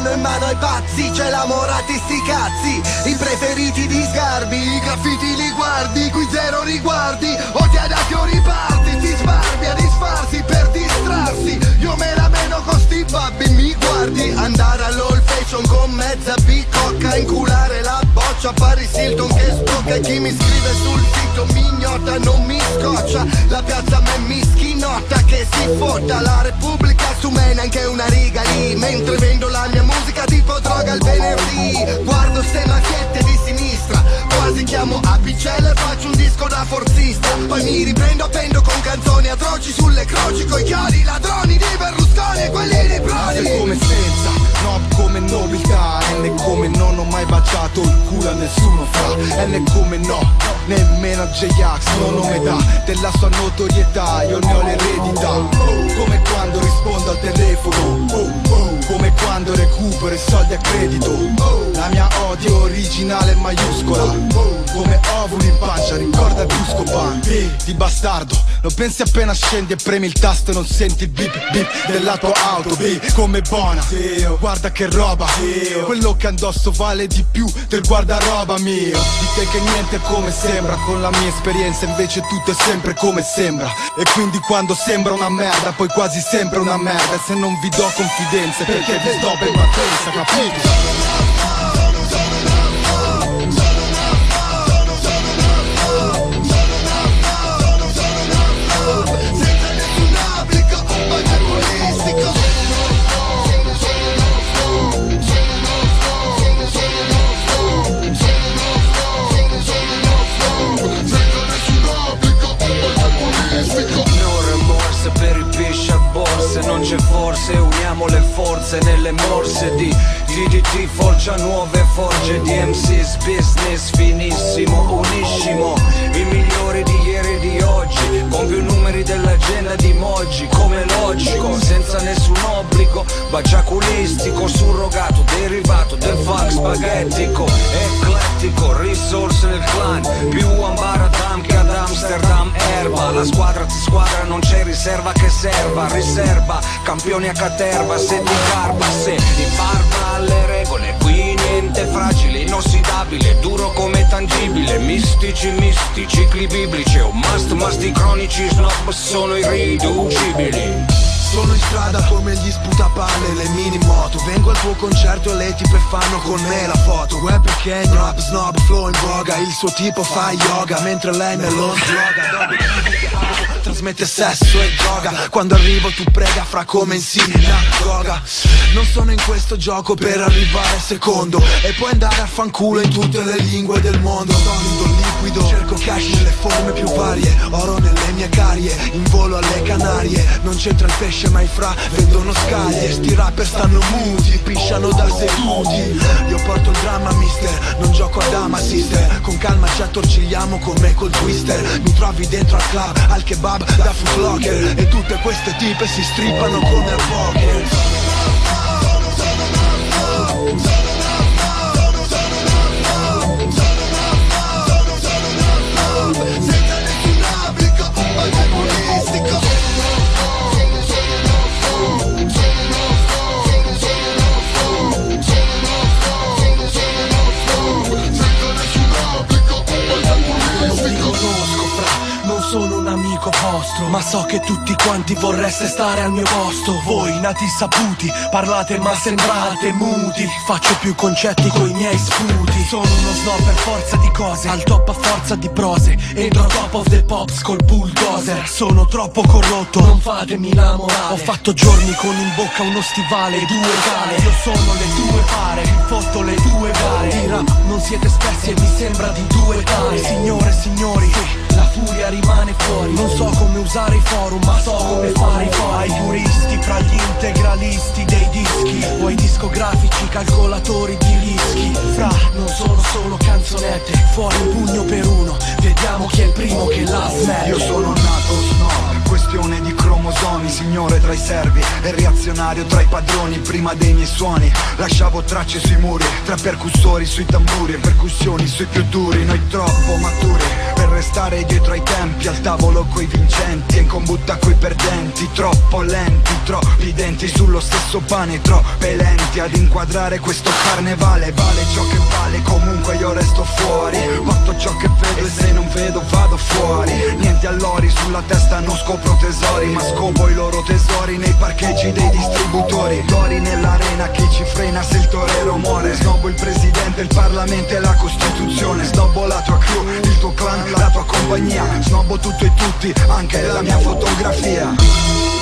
Milano in mano ai pazzi C'è la Moratti sti cazzi. I preferiti di Sgarbi I graffiti li guardi Qui zero riguardi. O ti adatti o riparti Ti sbarbi a disfarsi per distrarsi. Io me la meno con sti babbi Mi guardi. Andare all'all fashion Con mezza bicocca Inculare la boccia Paris Hilton che spocca chi mi scrive sul sito Mi ignota non mi scoccia. La piazza a me mi schinotta Che si fotta. La Repubblica su me neanche una riga lì Mentre apicella e faccio un disco da forzista. Poi mi riprendo appendo con canzoni atroci sulle croci Coi chiodi ladroni di Berlusconi e quelli di Prodi. È come senza, no come nobiltà. N come non ho mai baciato il culo a nessuno fra. N come no, nemmeno a J-Ax non ho metà Della sua notorietà. Io ne ho l'eredità. Come quando rispondo al telefono. Come quando recupero i soldi a credito. La mia odio originale maiuscola. Come Buscopan Di bastardo, lo pensi appena scendi e premi il tasto e non senti il bip bip della tua auto B come buona, guarda che roba. Quello che indosso vale di più del guardaroba mio. Di te che niente è come sembra Con la mia esperienza invece tutto è sempre come sembra. E quindi quando sembra una merda Poi quasi sempre una merda. E se non vi do confidenze perché vi sto ben partenza, capito? Uniamo le forze nelle morse di DDT Forgia nuove forge di MC's Business finissimo, uniscimo I migliori di ieri e di oggi Con più numeri dell'agenda di Moggi Come logico, senza nessun obbligo Baciaculistico, surrogato, derivato del fax spaghettico Eclettico, risorse riserva che serva Riserva, campioni a caterva Se ti garba, se di barba alle regole Qui niente fragile, inossidabile Duro come tangibile Mistici, misti, cicli biblici Un must, must i cronici snob sono irriducibili. Sono in strada come gli sputapalle, le mini moto Vengo al tuo concerto e le tipe fanno con me la foto. Web perché snob, snob, flow in voga Il suo tipo fa yoga mentre lei me lo sloga Trasmette sesso e gioca. Quando arrivo tu prega fra come in sinagoga. Non sono in questo gioco per arrivare secondo. E puoi andare a fanculo in tutte le lingue del mondo. Solido, liquido, cerco cash nelle forme più varie. Oro nelle mie carie, in volo alle Canarie. Non c'entra il pesce ma i fra vendono scaglie. Sti rapper stanno muti, pisciano da seduti Io porto il dramma mister, non gioco a dama sister. Con calma ci attorcigliamo come col twister. Mi trovi dentro al club, al kebab, da footlocker E tutte queste tipe si strippano come al poker Ma so che tutti quanti vorreste stare al mio posto. Voi nati saputi, parlate ma sembrate muti. Faccio più concetti coi miei sputi. Sono uno snob per forza di cose Al top a forza di prose. Entro top of the pops col bulldozer. Sono troppo corrotto, non fatemi la morale Ho fatto giorni con in bocca uno stivale due cale Io sono le tue pare, fotto le tue gare non siete spessi e mi sembra di due tale Signore, signori, la furia rimane fuori. Non so come usare i forum, ma so come fare i fori Ai puristi fra gli integralisti dei dischi O ai discografici calcolatori di rischi. Fra, non sono solo canzonette Fuori un pugno per uno. Vediamo chi è il primo che l'ha smesso Io sono Signore tra i servi e reazionario tra i padroni Prima dei miei suoni. Lasciavo tracce sui muri Tra percussori sui tamburi e percussioni sui più duri Noi troppo maturi restare dietro ai tempi Al tavolo coi vincenti e in combutta coi perdenti Troppo lenti, troppi denti sullo stesso pane Troppe lenti ad inquadrare questo carnevale Vale ciò che vale, comunque io resto fuori Fatto ciò che vedo e se non vedo vado fuori Niente allori sulla testa non scopro tesori Ma scopo i loro tesori nei parcheggi dei distributori Dori nell'arena chi ci frena se il torero muore Snobbo il presidente, il parlamento e la costituzione Snobbo la tua crew, il tuo clan, la tua compagnia. Snobbo tutto e tutti, anche la mia fotografia